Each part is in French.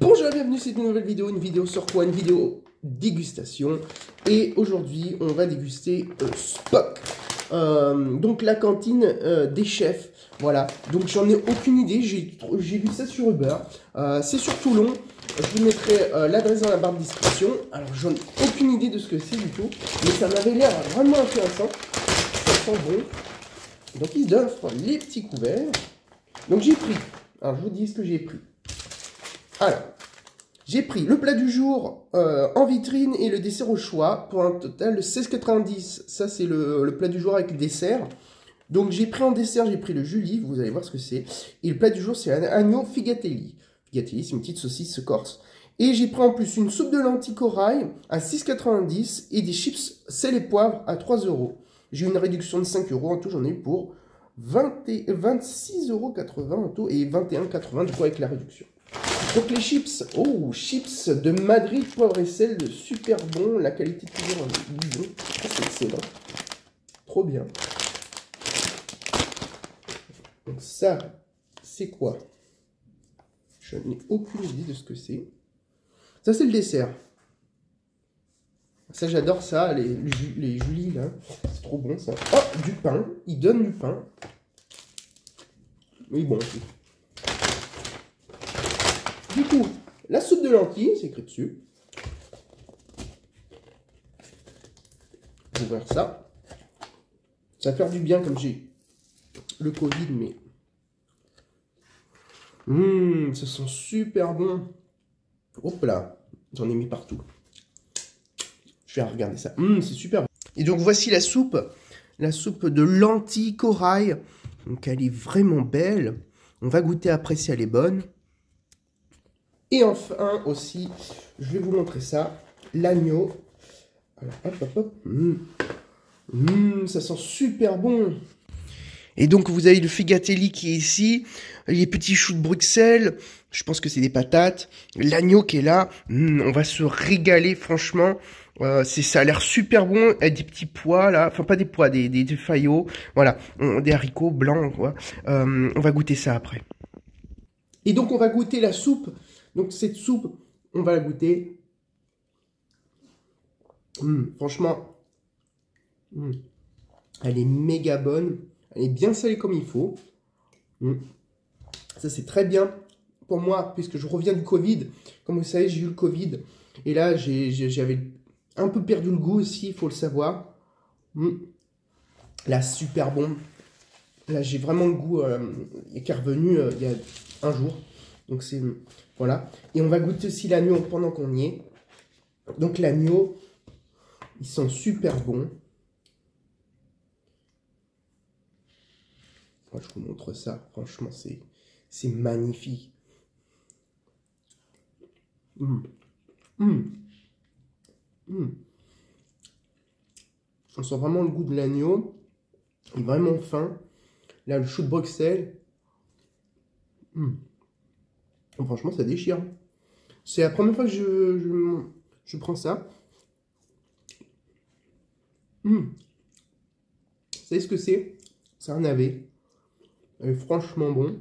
Bonjour et bienvenue, c'est une nouvelle vidéo, une vidéo sur quoi? Une vidéo dégustation. Et aujourd'hui, on va déguster euh, Spock. Euh, donc la cantine euh, des chefs. Voilà, donc j'en ai aucune idée, j'ai vu ça sur Uber. c'est sur Toulon, je vous mettrai l'adresse dans la barre de description. Alors j'en ai aucune idée de ce que c'est du tout, mais ça m'avait l'air vraiment intéressant. Ça sent bon. Donc ils offrent les petits couverts. Donc j'ai pris, alors je vous dis ce que j'ai pris. Alors, j'ai pris le plat du jour euh, en vitrine et le dessert au choix pour un total de 16,90. Ça, c'est le, plat du jour avec le dessert. Donc, j'ai pris en dessert, j'ai pris le Julie, vous allez voir ce que c'est. Et le plat du jour, c'est un agneau figatelli. Figatelli, c'est une petite saucisse corse. Et j'ai pris en plus une soupe de lentilles corail à 6,90 et des chips sel et poivre à 3 euros. J'ai eu une réduction de 5 euros. En tout, j'en ai pour 26,80 euros en tout et 21,80 du coup avec la réduction. Donc les chips, oh, chips de Madrid, poivre et sel, super bon, la qualité toujours bon, c'est excellent, trop bien. Donc ça, c'est quoi? Je n'ai aucune idée de ce que c'est. Ça, c'est le dessert. Ça, j'adore ça, les, les Julie, là. C'est trop bon, ça. Oh, du pain. Il donne du pain. Oui, bon, du coup, la soupe de lentilles, c'est écrit dessus. Ouvrir ça. Ça va du bien comme j'ai le Covid, mais... Hum, ça sent super bon. Hop là, j'en ai mis partout. Je vais regarder ça. Hum, c'est super bon. Et donc voici la soupe. La soupe de lentilles corail. Donc elle est vraiment belle. On va goûter après si elle est bonne. Et enfin aussi, je vais vous montrer ça, l'agneau. Hop hop hop. Mmh. Mmh, ça sent super bon. Et donc vous avez le figatelli qui est ici, les petits choux de Bruxelles, je pense que c'est des patates, l'agneau qui est là, mmh, on va se régaler franchement. Euh, c'est ça a l'air super bon, des petits pois là, enfin pas des pois, des, des, des faillots, voilà, des haricots blancs quoi. Euh, on va goûter ça après. Et donc on va goûter la soupe donc cette soupe, on va la goûter. Hum, franchement, hum, elle est méga bonne. Elle est bien salée comme il faut. Hum. Ça, c'est très bien pour moi, puisque je reviens du Covid. Comme vous savez, j'ai eu le Covid. Et là, j'avais un peu perdu le goût aussi, il faut le savoir. Là, super bon. Là, j'ai vraiment le goût euh, qui est revenu euh, il y a un jour. Donc, c'est voilà. Et on va goûter aussi l'agneau pendant qu'on y est. Donc l'agneau, ils sont super bons. Moi, je vous montre ça. Franchement, c'est magnifique. Mmh. Mmh. Mmh. On sent vraiment le goût de l'agneau. Il est vraiment fin. Là, le chou de Bruxelles. Franchement, ça déchire. C'est la première fois que je, prends ça. Mmh. Vous savez ce que c'est? C'est un navet. Est franchement bon.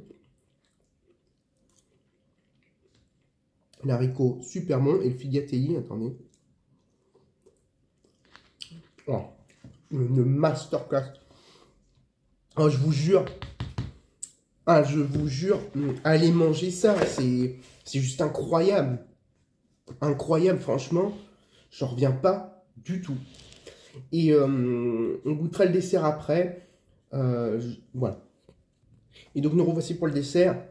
L'haricot, super bon. Et le figatelli, attendez. Oh, une masterclass. Oh, je vous jure, ah, je vous jure, allez manger ça, c'est juste incroyable. Incroyable, franchement. J'en reviens pas du tout. Et euh, on goûtera le dessert après. Euh, voilà. Et donc nous revoici pour le dessert.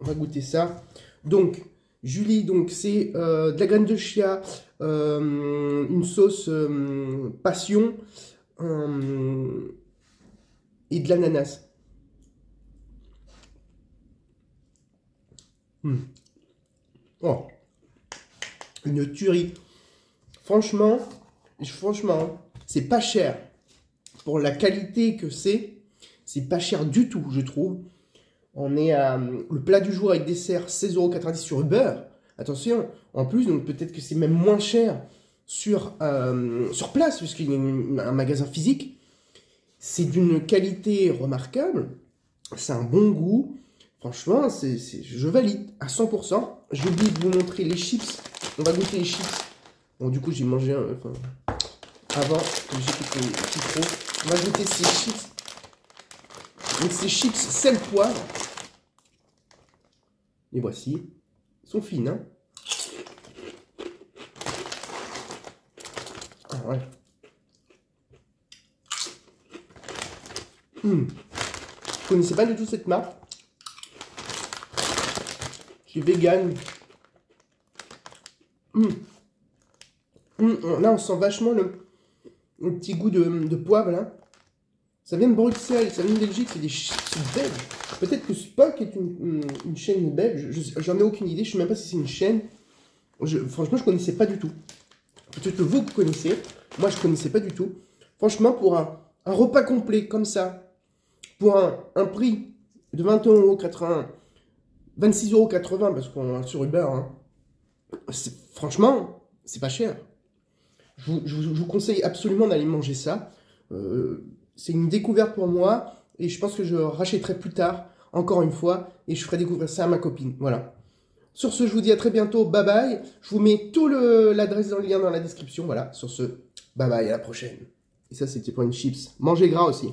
On va goûter ça. Donc, Julie, donc c'est euh, de la graine de chia, une sauce passion et de l'ananas. Hmm. Oh. Une tuerie. Franchement, franchement, c'est pas cher. Pour la qualité que c'est, c'est pas cher du tout, je trouve. On est à le plat du jour avec dessert 16,90€ sur Uber. Attention, en plus, donc peut-être que c'est même moins cher sur, euh, sur place, puisqu'il y a un magasin physique. C'est d'une qualité remarquable. C'est un bon goût. Franchement, je valide à 100%. J'ai oublié de vous montrer les chips. On va goûter les chips. Bon, du coup, j'ai mangé un, avant j'ai les trop. On va goûter ces chips. Donc, ces chips sel poivre. Les voici. Ils sont fines, hein. Ah ouais. Je connaissais pas du tout cette marque? Je vegan. Hum. Hum, là, on sent vachement le, petit goût de, poivre, là. Ça vient de Bruxelles, ça vient de Belgique, c'est des belges. Peut-être que Spock est une, chaîne belge, j'en ai aucune idée, je sais même pas si c'est une chaîne. franchement, je connaissais pas du tout. Peut-être que vous, vous connaissez. Moi, je connaissais pas du tout. Franchement, pour un, repas complet comme ça, pour un, prix de 21,80€, 26,80€ parce qu'on sur Uber, hein, franchement, c'est pas cher. Je vous, conseille absolument d'aller manger ça. Euh, c'est une découverte pour moi et je pense que je rachèterai plus tard, encore une fois, et je ferai découvrir ça à ma copine. Voilà. Sur ce, je vous dis à très bientôt. Bye bye. Je vous mets tout l'adresse dans le lien dans la description. Voilà. Sur ce, bye bye. À la prochaine. Et ça, c'était pour une chips. Mangez gras aussi.